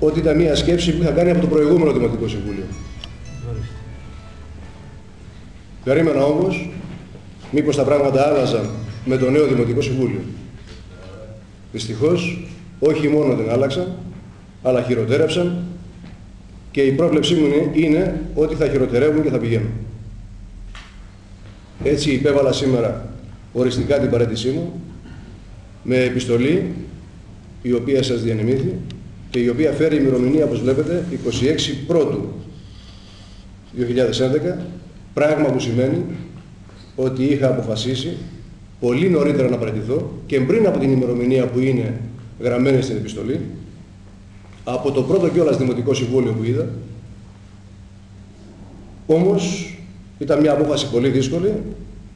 ότι ήταν μια σκέψη που είχα κάνει από το προηγούμενο Δημοτικό Συμβούλιο. Περίμενα όμως μήπως τα πράγματα άλλαζαν με το νέο Δημοτικό Συμβούλιο. Δυστυχώς, όχι μόνο δεν άλλαξαν, αλλά χειροτέρευσαν και η πρόβλεψή μου είναι ότι θα χειροτερεύουν και θα πηγαίνουν. Έτσι υπέβαλα σήμερα οριστικά την παρέτησή μου με επιστολή η οποία σας διανεμήθη και η οποία φέρει ημερομηνία, όπως βλέπετε, 26 Πρώτου 2011, πράγμα που σημαίνει ότι είχα αποφασίσει πολύ νωρίτερα να παραιτηθώ και πριν από την ημερομηνία που είναι γραμμένη στην επιστολή, από το πρώτο κιόλας Δημοτικό Συμβούλιο που είδα, όμως ήταν μια απόφαση πολύ δύσκολη,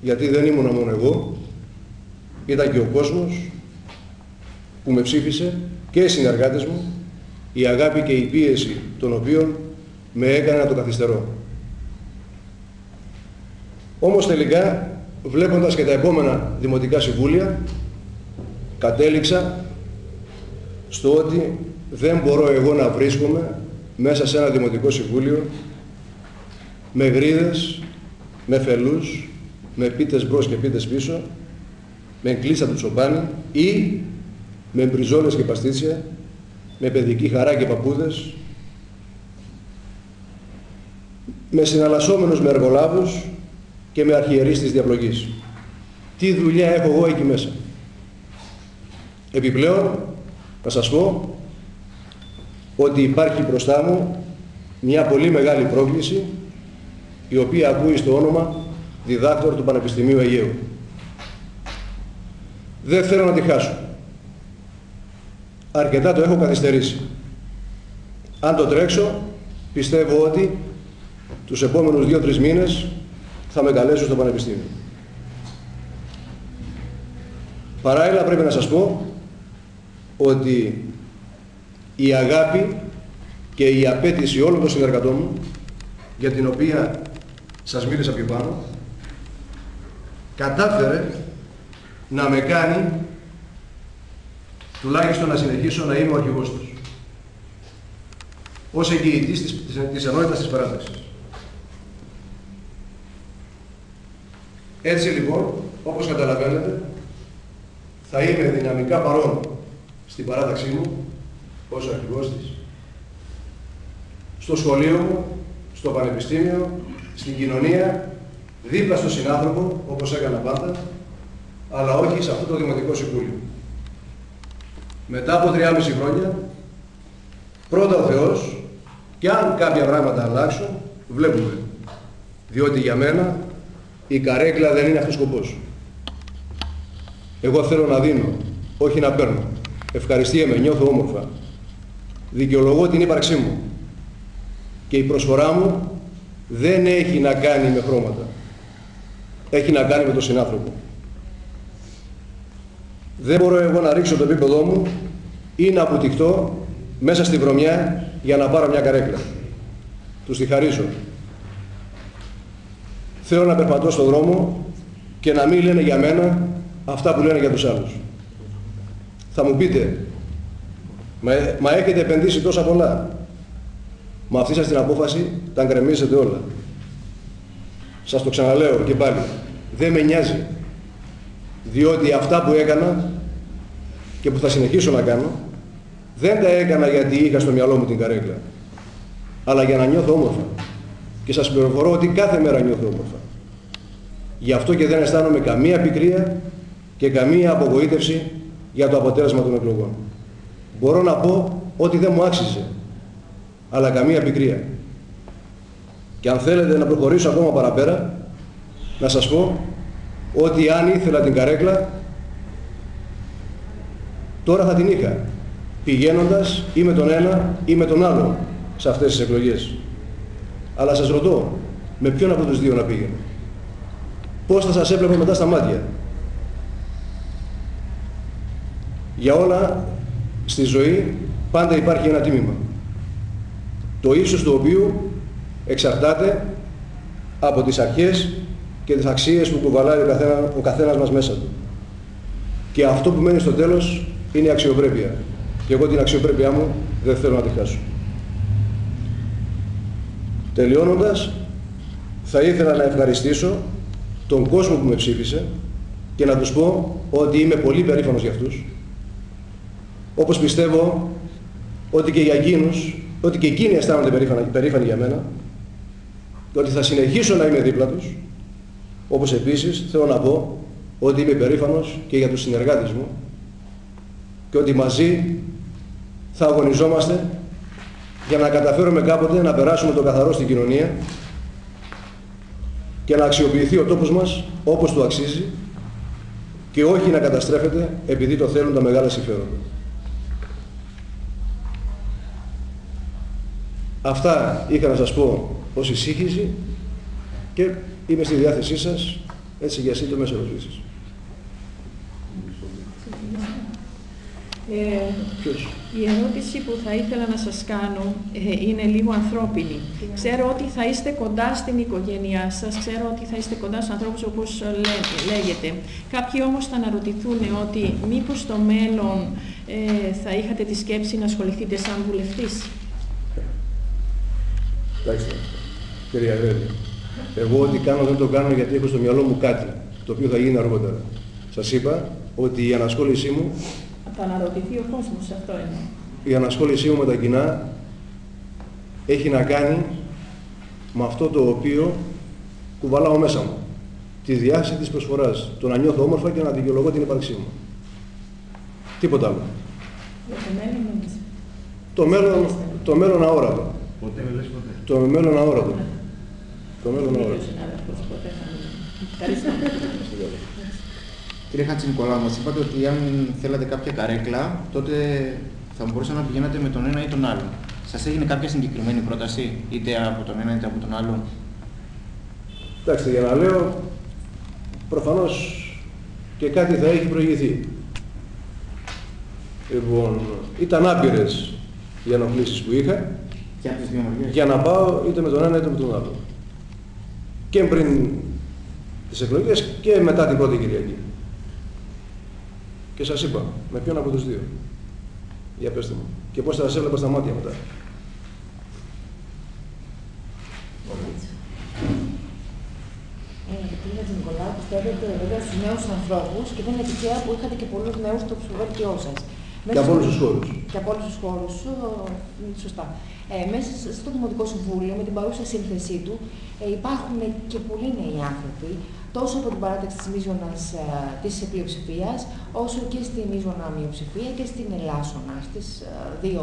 γιατί δεν ήμουν μόνο εγώ, ήταν και ο κόσμος που με ψήφισε και οι συνεργάτες μου, η αγάπη και η πίεση των οποίων με έκανε να το καθυστερώ. Όμως τελικά, βλέποντας και τα επόμενα Δημοτικά Συμβούλια, κατέληξα στο ότι δεν μπορώ εγώ να βρίσκομαι μέσα σε ένα Δημοτικό Συμβούλιο με γρίδες, με φελούς, με πίτες μπρος και πίτες πίσω, με κλίστα του τσοπάνι ή με μπριζόλες και παστίτσια, με παιδική χαρά και παππούδες, με συναλλασσόμενους με εργολάβους και με αρχιερείς της διαπλογής. Τι δουλειά έχω εγώ εκεί μέσα. Επιπλέον, θα σας πω ότι υπάρχει μπροστά μου μια πολύ μεγάλη πρόκληση η οποία ακούει στο όνομα διδάκτορ του Πανεπιστημίου Αιγαίου. Δεν θέλω να τη χάσω. Αρκετά το έχω καθυστερήσει. Αν το τρέξω, πιστεύω ότι τους επόμενους δύο-τρεις μήνες θα με καλέσω στο Πανεπιστήμιο. Παράλληλα πρέπει να σας πω ότι η αγάπη και η απέτηση όλων των συνεργατών μου, για την οποία σας μίλησα πιο πάνω, κατάφερε να με κάνει τουλάχιστον να συνεχίσω να είμαι ο αρχηγός τους. Ως εγγυητής της, της, της ενότητας της παράταξης. Έτσι λοιπόν, όπως καταλαβαίνετε, θα είμαι δυναμικά παρόν στην παράταξή μου, ως αρχηγός της, στο σχολείο μου, στο πανεπιστήμιο, στην κοινωνία, δίπλα στον συνάνθρωπο, όπως έκανα πάντα, αλλά όχι σε αυτό το Δημοτικό Συμβούλιο. Μετά από 3,5 χρόνια, πρώτα ο Θεός, και αν κάποια πράγματα αλλάξουν, βλέπουμε. Διότι για μένα η καρέκλα δεν είναι αυτός ο σκοπός. Εγώ θέλω να δίνω, όχι να παίρνω. Ευχαριστίεμαι, νιώθω όμορφα. Δικαιολογώ την ύπαρξή μου. Και η προσφορά μου δεν έχει να κάνει με χρώματα. Έχει να κάνει με τον συνάνθρωπο. Δεν μπορώ εγώ να ρίξω το επίπεδό μου ή να απουτηχτώ μέσα στη βρωμιά για να πάρω μια καρέκλα. Τους τη χαρίζω. Θέλω να περπατώ στον δρόμο και να μην λένε για μένα αυτά που λένε για τους άλλους. Θα μου πείτε, μα, μα έχετε επενδύσει τόσα πολλά. Μα αυτή σας την απόφαση τα γκρεμίζετε όλα. Σας το ξαναλέω και πάλι. Δεν με νοιάζει. Διότι αυτά που έκανα και που θα συνεχίσω να κάνω, δεν τα έκανα γιατί είχα στο μυαλό μου την καρέκλα. Αλλά για να νιώθω όμορφα. Και σας πληροφορώ ότι κάθε μέρα νιώθω όμορφα. Γι' αυτό και δεν αισθάνομαι καμία πικρία και καμία απογοήτευση για το αποτέλεσμα των εκλογών. Μπορώ να πω ότι δεν μου άξιζε, αλλά καμία πικρία. Και αν θέλετε να προχωρήσω ακόμα παραπέρα, να σας πω ότι αν ήθελα την καρέκλα, τώρα θα την είχα, πηγαίνοντας ή με τον ένα ή με τον άλλο σε αυτές τις εκλογές. Αλλά σας ρωτώ, με ποιον από τους δύο να πήγαινε; Πώς θα σας έβλεπα μετά στα μάτια; Για όλα στη ζωή πάντα υπάρχει ένα τίμημα. Το ίσως του οποίου εξαρτάται από τις αρχές και τις αξίες που κουβαλάει ο, καθένα, ο καθένας μας μέσα του. Και αυτό που μένει στο τέλος είναι η αξιοπρέπεια. Και εγώ την αξιοπρέπειά μου δεν θέλω να τη χάσω. Τελειώνοντας, θα ήθελα να ευχαριστήσω τον κόσμο που με ψήφισε και να τους πω ότι είμαι πολύ περήφανος για αυτούς. Όπως πιστεύω ότι και για εκείνους, ότι και εκείνοι αισθάνονται περήφανοι για μένα και ότι θα συνεχίσω να είμαι δίπλα τους, όπως επίσης θέλω να πω ότι είμαι περήφανος και για τους συνεργάτες μου και ότι μαζί θα αγωνιζόμαστε για να καταφέρουμε κάποτε να περάσουμε το καθαρό στην κοινωνία και να αξιοποιηθεί ο τόπος μας όπως του αξίζει και όχι να καταστρέφεται επειδή το θέλουν τα μεγάλα συμφέροντα. Αυτά είχα να σας πω ως εισήχηση και είμαι στη διάθεσή σας έτσι για σύντομες ερωτήσεις. Ε, η ερώτηση που θα ήθελα να σας κάνω ε, είναι λίγο ανθρώπινη. Ξέρω ότι θα είστε κοντά στην οικογένειά σας, ξέρω ότι θα είστε κοντά στους ανθρώπους όπως λέγεται. Κάποιοι όμως θα αναρωτηθούν ότι μήπως στο μέλλον ε, θα είχατε τη σκέψη να ασχοληθείτε σαν βουλευτής. Εντάξει, κυρία Ρέλη. Εγώ ό,τι κάνω δεν το κάνω γιατί έχω στο μυαλό μου κάτι, το οποίο θα γίνει αργότερα. Σας είπα ότι η ανασχόλησή μου θα αναρωτηθεί ο κόσμος, αυτό είναι. Η ανασχόλησή μου με τα κοινά έχει να κάνει με αυτό το οποίο κουβαλάω μέσα μου. Τη διάθεση της προσφοράς. Το να νιώθω όμορφα και να δικαιολογώ την ύπαρξή μου. Τίποτα άλλο. το μέλλον, το μέλλον αόρατο. Ποτέ με λες ποτέ. Το μέλλον αόρατο. Το μέλλον αόρατο. Ευχαριστώ. Κύριε Χατζη Νικολάου, μας είπατε ότι αν θέλατε κάποια καρέκλα, τότε θα μπορούσατε να πηγαίνατε με τον ένα ή τον άλλο. Σας έγινε κάποια συγκεκριμένη πρόταση, είτε από τον ένα είτε από τον άλλο. Εντάξει, για να λέω, προφανώς και κάτι θα έχει προηγηθεί. Λοιπόν, ήταν άπειρες οι ενοχλήσεις που είχα και από τις δύο για να πάω είτε με τον ένα είτε με τον άλλο. Και πριν τις εκλογές και μετά την πρώτη Κυριακή. Και σας είπα, με ποιον από τους δύο. Για πέστε μου. Και πώς θα σας έβλεπα στα μάτια μετά. Ε, κύριε Νικολάου, πιστεύετε βέβαια στους νέους ανθρώπους και δεν είναι τυχαία που είχατε και πολλούς νέους στο ψηφοδέλτιό σας. Και από όλους τους χώρους. Και από όλους τους χώρους. Σωστά. Ε, μέσα στο Δημοτικό Συμβούλιο, με την παρούσα σύνθεσή του, ε, υπάρχουν και πολλοί νέοι άνθρωποι τόσο από την παράταξη της μείζωνας ε, της πλειοψηφίας, όσο και στη μείζωνα μειοψηφία και στην Ελλάσσονα, στις ε, δύο,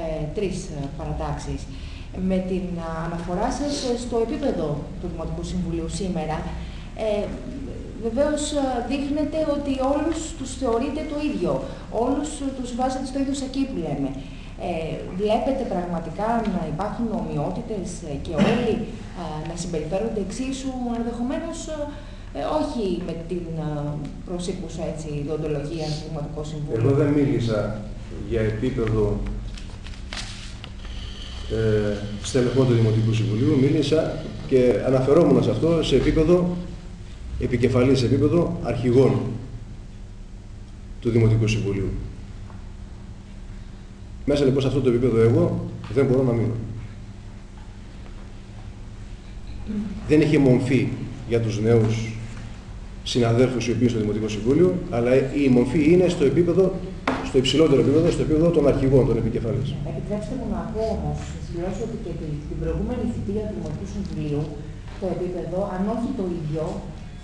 ε, τρεις ε, παρατάξεις. Με την αναφορά σας στο επίπεδο του Δημοτικού Συμβουλίου σήμερα, ε, βεβαίως δείχνετε ότι όλους τους θεωρείτε το ίδιο, όλους τους βάζετε στο ίδιο σακί που λέμε. Ε, βλέπετε πραγματικά να υπάρχουν ομοιότητες και όλοι να συμπεριφέρονται εξίσου ενδεχομένως ε, όχι με την προσήκουσα έτσι διοντολογία στο Δημοτικό Συμβούλιο. Εγώ δεν μίλησα για επίπεδο ε, στελεχών του Δημοτικού Συμβουλίου, μίλησα και αναφερόμουν σε αυτό σε επίπεδο επικεφαλής, σε επίπεδο αρχηγών του Δημοτικού Συμβουλίου. Μέσα λοιπόν σε αυτό το επίπεδο εγώ δεν μπορώ να μείνω. Δεν είχε μομφή για τους νέους συναδέλφους οι οποίοι στο Δημοτικό Συμβούλιο, αλλά η μορφή είναι στο επίπεδο, στο υψηλότερο επίπεδο, στο επίπεδο των αρχηγών, των επικεφαλής. Επιτρέψτε μου να πω όμως, συμπληρώσω ότι και την προηγούμενη θητεία του Δημοτικού Συμβουλίου, το επίπεδο, αν όχι το ίδιο,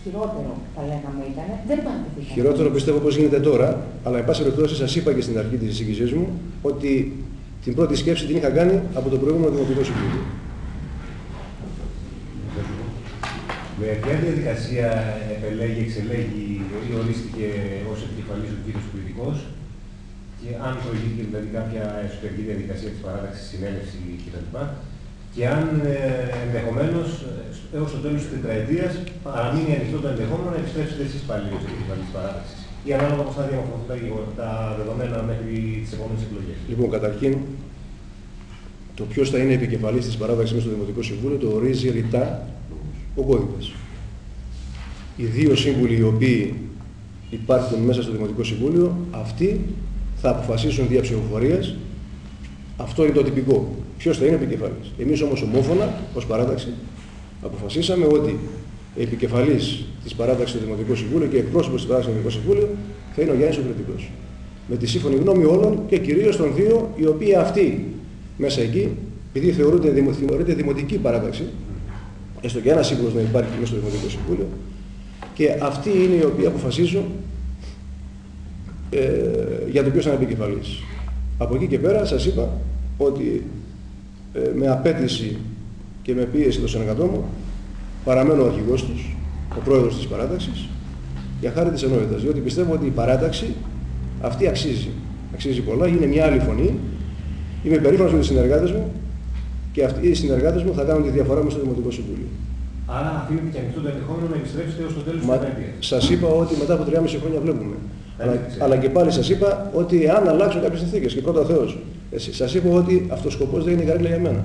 χειρότερο θα λέγαμε ήταν, δεν παρατηρήθηκε. Χειρότερο πιστεύω πως γίνεται τώρα, αλλά εν πάση περιπτώσει σας είπα και στην αρχή της εισηγησής μου ότι την πρώτη σκέψη την είχα κάνει από το προηγούμενο Δημοτικό Συμβούλιο. Με ποια διαδικασία επελέγει, εξελέγει ή ορίστηκε ως επικεφαλής ο κύριος Πολιτικός και αν προηγήθηκε δηλαδή κάποια εσωτερική διαδικασία της παράταξης, συνέλευση κτλ. Και αν ε, ενδεχομένως έως το τέλος της τετραετίας παραμείνει ανοιχτό το ενδεχόμενο να επιστρέψετε εσείς πάλι ω επικεφαλή της παράταξη. Ή ανάλογα πώ θα διαμορφωθούν τα δεδομένα μέχρι τις επόμενες εκλογές. Λοιπόν, καταρχήν, το ποιος θα είναι επικεφαλής της παράταξη μέσα στο Δημοτικό Συμβούλιο το ορίζει ρητά ο κώδικας. Οι δύο σύμβουλοι οι οποίοι υπάρχουν μέσα στο Δημοτικό Συμβούλιο, αυτοί θα αποφασίσουν δια ψηφοφορίας. Αυτό είναι το τυπικό. Ποιος θα είναι επικεφαλής. Εμείς όμως ομόφωνα, ως παράταξη, αποφασίσαμε ότι επικεφαλής της παράταξης του Δημοτικού Συμβούλου και εκπρόσωπος της παράταξης του Δημοτικού Συμβούλου θα είναι ο Γιάννης Οκρατικός. Με τη σύμφωνη γνώμη όλων και κυρίως των δύο, οι οποίοι αυτοί μέσα εκεί, επειδή θεωρούνται, θεωρείται δημοτική παράταξη, έστω και ένας σύμβουλος να υπάρχει μέσα στο Δημοτικό Συμβούλιο, και αυτοί είναι οι οποίοι αποφασίζουν ε, για το ποιος θα είναι επικεφαλής. Από εκεί και πέρα σας είπα ότι ε, με απέτηση και με πίεση των συνεργατών μου παραμένω ο αρχηγός τους, ο πρόεδρος της παράταξης, για χάρη της ενότητας, διότι πιστεύω ότι η παράταξη αυτή αξίζει. Αξίζει πολλά, είναι μια άλλη φωνή. Είμαι περήφανος με τους συνεργάτες μου και αυτοί οι συνεργάτες μου θα κάνουν τη διαφορά μου στο Δημοτικό Συμβούλιο. Άρα αφήνετε και ανοιχτό το ενδεχόμενο να επιστρέψετε έως το τέλος της πενταετίας. Σας είπα ότι μετά από 3,5 χρόνια βλέπουμε. Αλλά, αλλά, και πάλι σας είπα ότι αν αλλάξουν κάποιες συνθήκες και πρώτα ο Θεός, εσύ, σας είπα ότι αυτός ο σκοπός δεν είναι καρύλα για μένα.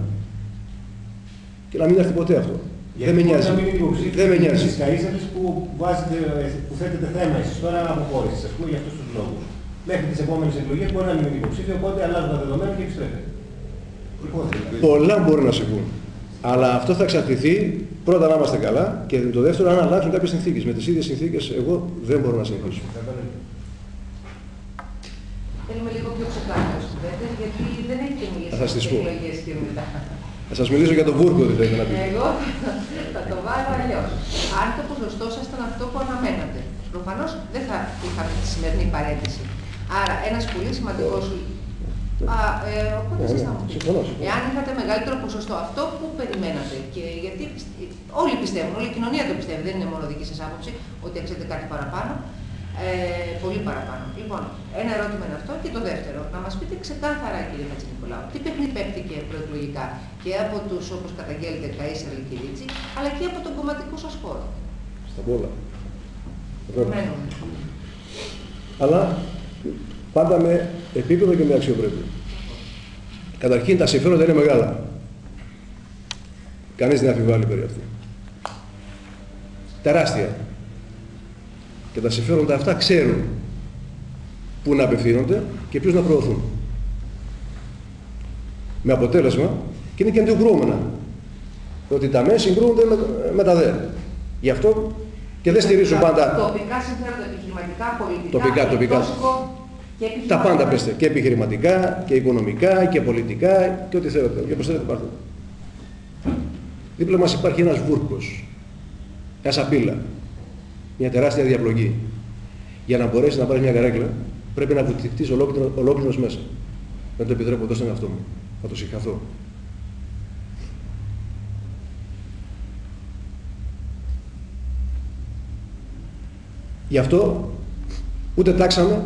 Και να μην έρθει ποτέ αυτό. Γιατί δεν με νοιάζει. Να μην είναι υποψήφιος δεν με νοιάζει. Στις καΐσαντες που, βάζετε, που θέτετε θέμα εσείς τώρα αποχώρησης, ας πούμε, για αυτούς τους λόγους. Μέχρι τις επόμενες εκλογές μπορεί να μην είναι υποψήφιο, οπότε αλλάζουν τα δεδομένα και επιστρέφετε. Πολλά μπορεί να συμβούν. Αλλά αυτό θα εξαρτηθεί πρώτα να είμαστε καλά και το δεύτερο αν αλλάξουν κάποιες συνθήκες. Με τις ίδιες συνθήκες εγώ δεν μπορώ να συνεχίσω. Θέλουμε λίγο πιο ξεκάθαρος κουβέντες, γιατί δεν έχετε μιλήσει Θα σας τις πω. εκλογές και μετά. Θα σας μιλήσω για τον Βούρκο τι θέλετε να πείτε. Εγώ θα το βάλω αλλιώς. Αν το ποσοστό σας ήταν αυτό που αναμένατε, προφανώς δεν θα είχαμε τη σημερινή παρέτηση. Άρα ένας πολύ σημαντικός Α, ε, οπότε Ναι, εσείς ναι, θα μου πείτε. συμφωνώ, συμφωνώ. Εάν είχατε μεγαλύτερο ποσοστό, αυτό που περιμένατε και γιατί πιστε- όλοι πιστεύουν, όλη η κοινωνία το πιστεύει, δεν είναι μόνο δική σας άποψη, ότι αξίζετε κάτι παραπάνω, ε, πολύ παραπάνω. Λοιπόν, ένα ερώτημα είναι αυτό και το δεύτερο, να μας πείτε ξεκάθαρα κύριε Χατζηνικολάου, τι παιχνίδι παίχτηκε προεκλογικά και από τους όπως καταγγέλλετε Καΐσα Λικυρίτσι, αλλά και από τον κομματικό σας χώρο. Στα πολλά. Βέβαια. Μένουμε. Αλλά πάντα με επίπεδο και με αξιοπρέπεια. Καταρχήν τα συμφέροντα είναι μεγάλα. Κανείς δεν αφιβάλλει περί αυτού. Τεράστια. Και τα συμφέροντα αυτά ξέρουν πού να απευθύνονται και ποιους να προωθούν. Με αποτέλεσμα, και είναι και αντικρουόμενα, ότι τα μεν συγκρούονται με, με τα δε. Γι' αυτό και δεν στηρίζουν πάντα Τοπικά συμφέροντα, επιχειρηματικά, πολιτικά, Τοπικά, τοπικά. εκτόσικο και Τα επιχειρηματικά. πάντα πέστε. Και επιχειρηματικά, και οικονομικά, και πολιτικά, και ό,τι θέλετε. Και όπως θέλετε πάρτε. Δίπλα μας υπάρχει ένας βούρκος. Μια σαπίλα. Μια τεράστια διαπλογή. Για να μπορέσει να πάρεις μια καρέκλα, πρέπει να βουτυχτείς ολόκληρο, ολόκληρος μέσα. Δεν το επιτρέπω εδώ στον εαυτό μου. Θα το συγχαθώ. Γι' αυτό ούτε τάξαμε,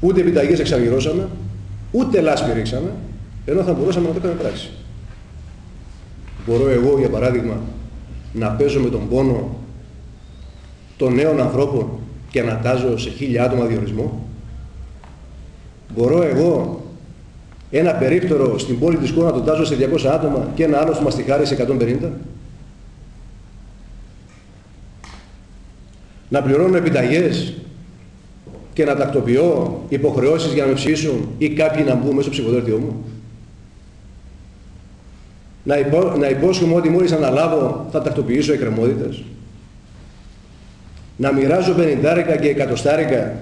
ούτε επιταγές εξαργυρώσαμε, ούτε λάσπη ρίξαμε, ενώ θα μπορούσαμε να το κάνουμε πράξη. Μπορώ εγώ, για παράδειγμα, να παίζω με τον πόνο των νέων ανθρώπων και να τάζω σε χίλια άτομα διορισμό. Μπορώ εγώ ένα περίπτερο στην πόλη της Κόνα να τον τάζω σε 200 άτομα και ένα άλλο στο μαστιχάρι σε 150. Να πληρώνω επιταγές και να τακτοποιώ υποχρεώσεις για να με ψήσουν ή κάποιοι να μπουν μέσα στο ψηφοδέλτιό μου; Να, υπό, να υπόσχομαι ότι μόλις αναλάβω θα τακτοποιήσω εκκρεμότητες; Να μοιράζω πενιντάρικα και εκατοστάρικα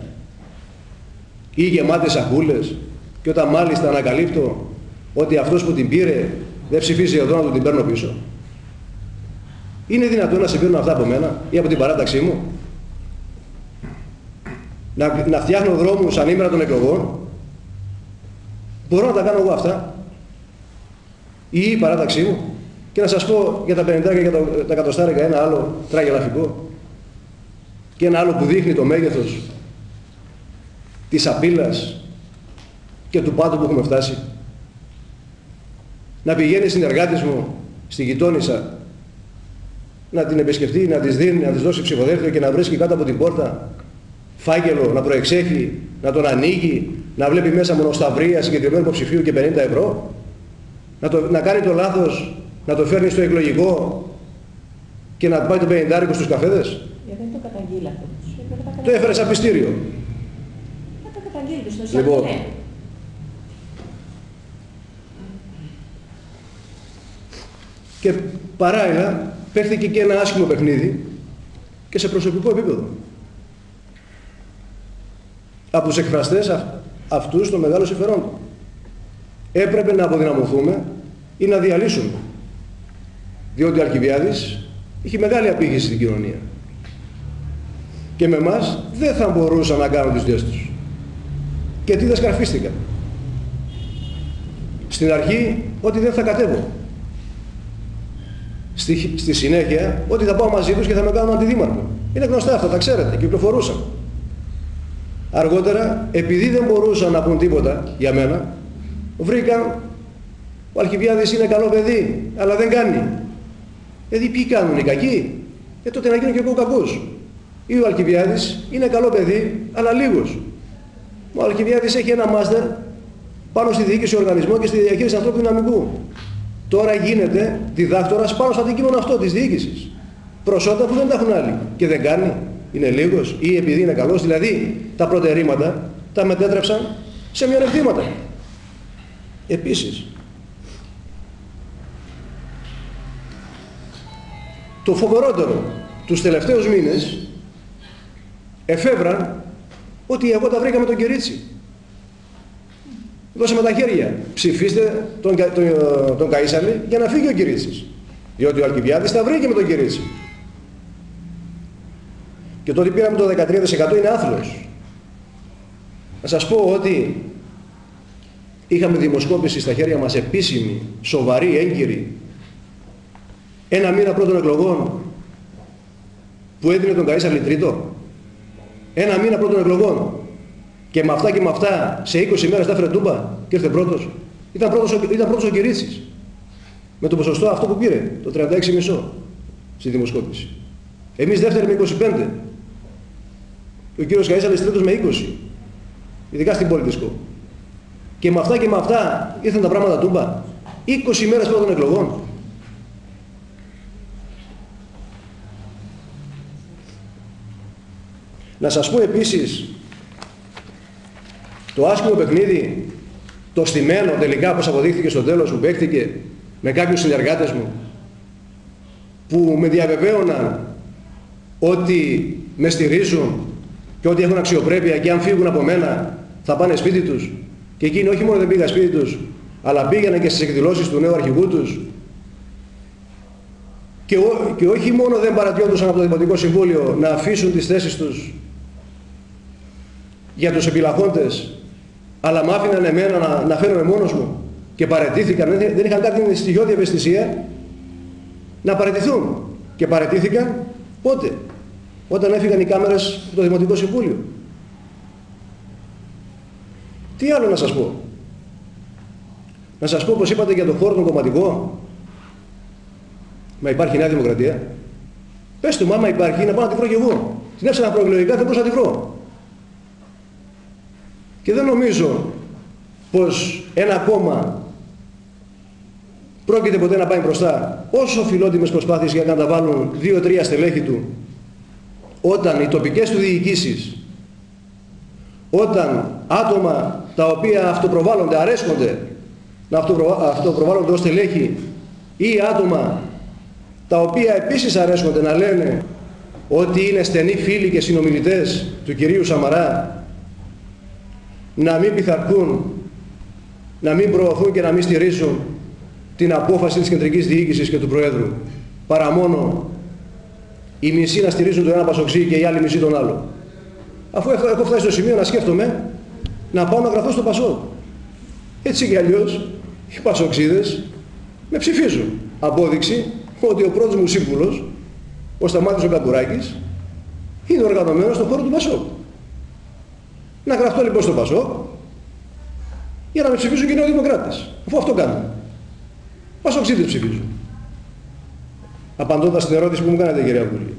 ή γεμάτες σακούλες και όταν μάλιστα ανακαλύπτω ότι αυτός που την πήρε δεν ψηφίζει εδώ να του την παίρνω πίσω. Είναι δυνατόν να συμβαίνουν αυτά από μένα ή από την παράταξή μου; Να, να φτιάχνω δρόμους ανήμερα των εκλογών; Μπορώ να τα κάνω εγώ αυτά; Ή η παράταξή μου; Και να σας πω για τα 50 και για τα, τα εκατοστάρικα ένα άλλο τραγελαφικό. Και ένα άλλο που δείχνει το μέγεθος της απειλής και του πάτου που έχουμε φτάσει. Να πηγαίνει συνεργάτης μου στη γειτόνισσα να την επισκεφτεί, να της δίνει, να της δώσει ψηφοδέλτιο και να βρίσκει κάτω από την πόρτα φάκελο, να προεξέχει, να τον ανοίγει, να βλέπει μέσα μονοσταυρία συγκεκριμένου υποψηφίου και 50 ευρώ, να, το, να κάνει το λάθος, να το φέρνει στο εκλογικό και να πάει το 50 στους καφέδες. Γιατί δεν το καταγγείλατε. Το έφερε σαν πιστήριο. Δεν το καταγγείλατε. του, στο Λοιπόν. Σαντονέ. Και παράλληλα παίχθηκε και ένα άσχημο παιχνίδι και σε προσωπικό επίπεδο. Από τους εκφραστές αυ- αυτούς των μεγάλων συμφερόντων. Έπρεπε να αποδυναμωθούμε ή να διαλύσουμε. Διότι ο Αλκιβιάδης είχε μεγάλη απήχηση στην κοινωνία. Και με εμάς δεν θα μπορούσαν να κάνουν τις δουλειές τους. Και τι δεν σκαρφίστηκαν. Στην αρχή ότι δεν θα κατέβω. Στη, στη συνέχεια ότι θα πάω μαζί τους και θα με κάνουν αντιδήμαρχο. Είναι γνωστά αυτά, τα ξέρετε, κυκλοφορούσαν. Αργότερα, επειδή δεν μπορούσαν να πούν τίποτα για μένα, βρήκαν ο Αλκιβιάδης είναι καλό παιδί, αλλά δεν κάνει. Δηλαδή ποιοι κάνουν οι κακοί, ε τότε να γίνω και εγώ κακός. Ή ο Αλκιβιάδης είναι καλό παιδί, αλλά λίγος. Ο Αλκιβιάδης έχει ένα μάστερ πάνω στη διοίκηση οργανισμού και στη διαχείριση ανθρώπινου δυναμικού. Τώρα γίνεται διδάκτορας πάνω στο αντικείμενο αυτό της διοίκησης. Προσόντα που δεν τα έχουν άλλοι. Και δεν κάνει. Είναι λίγος ή επειδή είναι καλός. Δηλαδή τα προτερήματα τα μετέτρεψαν σε μειονεκτήματα. Επίσης, το φοβερότερο τους τελευταίους μήνες εφεύραν ότι εγώ τα βρήκα με τον Κυρίτσι. Δώσαμε τα χέρια. Ψηφίστε τον, Κα- τον, τον Καΐσαλη για να φύγει ο Κυρίτσης. Διότι ο Αλκιβιάδης τα βρήκε με τον Κυρίτσι. Και το ότι πήραμε το 13% είναι άθλος. Να σας πω ότι είχαμε δημοσκόπηση στα χέρια μας επίσημη, σοβαρή, έγκυρη, ένα μήνα πρώτων εκλογών που έδινε τον Καΐσαλη τρίτο. Ένα μήνα πρώτων εκλογών. Και με αυτά και με αυτά σε 20 μέρες τα έφερε τούμπα και ήρθε πρώτος. Ήταν πρώτος, ο- ήταν πρώτος ο Κυρίτσης. Με το ποσοστό αυτό που πήρε, το 36,5 στη δημοσκόπηση. Εμείς δεύτεροι με 25. Και ο κύριος Καΐσαλης τρίτος με 20. Ειδικά στην πολιτικό. Και με αυτά και με αυτά ήρθαν τα πράγματα τούμπα. 20 μέρες πρώτων εκλογών. Να σας πω επίσης το άσχημο παιχνίδι, το στημένο τελικά όπως αποδείχθηκε στο τέλος που παίχτηκε με κάποιους συνεργάτες μου που με διαβεβαίωναν ότι με στηρίζουν και ότι έχουν αξιοπρέπεια και αν φύγουν από μένα θα πάνε σπίτι τους. Και εκείνοι όχι μόνο δεν πήγαν σπίτι τους αλλά πήγαιναν και στις εκδηλώσεις του νέου αρχηγού τους. Και, ό, και όχι μόνο δεν παρατιόντουσαν από το Δημοτικό Συμβούλιο να αφήσουν τις θέσεις τους για τους επιλαχόντες αλλά μ' άφηναν εμένα να, να φέρομαι μόνος μου και παρετήθηκαν, δεν, δεν είχαν κάτι στοιχειώδη ευαισθησία να παρετηθούν και παρετήθηκαν πότε; Όταν έφυγαν οι κάμερες από το Δημοτικό Συμβούλιο τι άλλο να σας πω; Να σας πω όπως είπατε για το χώρο τον κομματικό Μα υπάρχει Νέα Δημοκρατία. Πες του, μάμα υπάρχει, να πάω να τη βρω κι εγώ. Την έψανα προεκλογικά, δεν μπορούσα να τη βρω. Και δεν νομίζω πως ένα κόμμα πρόκειται ποτέ να πάει μπροστά όσο φιλότιμες προσπάθειες για να τα βάλουν δύο-τρία στελέχη του. Όταν οι τοπικές του διοικήσεις όταν άτομα τα οποία αυτοπροβάλλονται, αρέσκονται να αυτοπροβα- αυτοπροβάλλονται ως στελέχη ή άτομα τα οποία επίσης αρέσκονται να λένε ότι είναι στενοί φίλοι και συνομιλητές του κυρίου Σαμαρά να μην πειθαρχούν, να μην προωθούν και να μην στηρίζουν την απόφαση της κεντρικής διοίκησης και του Προέδρου παρά μόνο οι μισοί να στηρίζουν τον ένα πασοξή και οι άλλοι μισοί τον άλλο. Αφού έχω, έχω φτάσει στο σημείο να σκέφτομαι να πάω να γραφώ στο Πασό. Έτσι και αλλιώς οι Πασοξίδες με ψηφίζουν. Απόδειξη ότι ο πρώτος μου σύμβουλος, ο Σταμάτης ο Καμπουράκης, είναι οργανωμένος στον χώρο του Πασόκ. Να γραφτώ λοιπόν στο Πασόκ για να με ψηφίσουν και οι νεοδημοκράτες. Αφού αυτό κάνουν. Πασοξίδες ψηφίζουν. Απαντώντας στην ερώτηση που μου κάνατε κυρία Βουλή.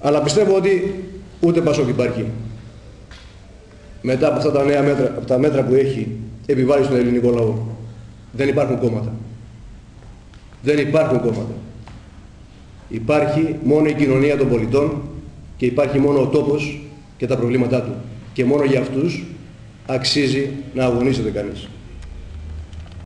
Αλλά πιστεύω ότι ούτε Πασόκ υπάρχει. Μετά από αυτά τα νέα μέτρα, από τα μέτρα που έχει επιβάλει στον ελληνικό λαό. Δεν υπάρχουν κόμματα. Δεν υπάρχουν κόμματα. Υπάρχει μόνο η κοινωνία των πολιτών και υπάρχει μόνο ο τόπος και τα προβλήματά του. και μόνο για αυτούς αξίζει να αγωνίζεται κανείς.